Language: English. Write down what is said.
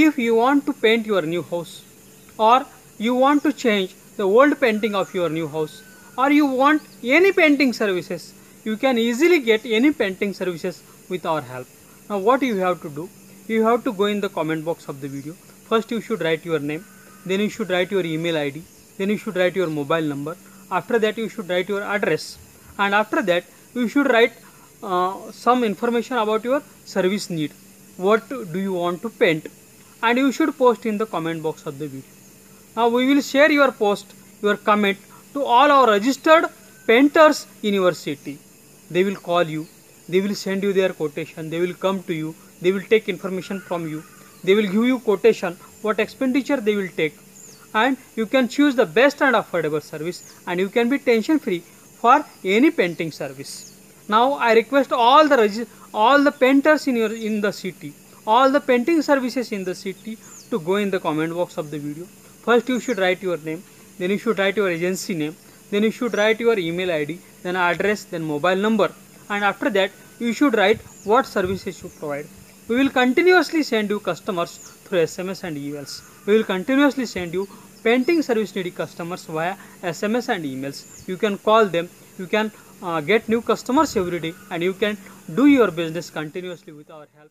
if you want to paint your new house or you want to change the old painting of your new house or you want any painting services you can easily get any painting services with our help. Now what you have to do you have to go in the comment box of the video. First you should write your name then you should write your email id then you should write your mobile number. After that you should write your address. And after that you should write uh, some information about your service need. What do you want to paint and you should post in the comment box of the video. Now we will share your post your comment to all our registered painters in your city. They will call you they will send you their quotation they will come to you they will take information from you they will give you quotation what expenditure they will take. And you can choose the best and affordable service and you can be tension free for any painting service. Now i request all the all the painters in your in the city all the painting services in the city to go in the comment box of the video. First you should write your name then you should write your agency name then you should write your email id then address then mobile number. And after that you should write what services you provide. We will continuously send you customers through sms and emails. We will continuously send you painting service needy customers via sms and emails. You can call them. You can uh, get new customers every day and you can do your business continuously with our help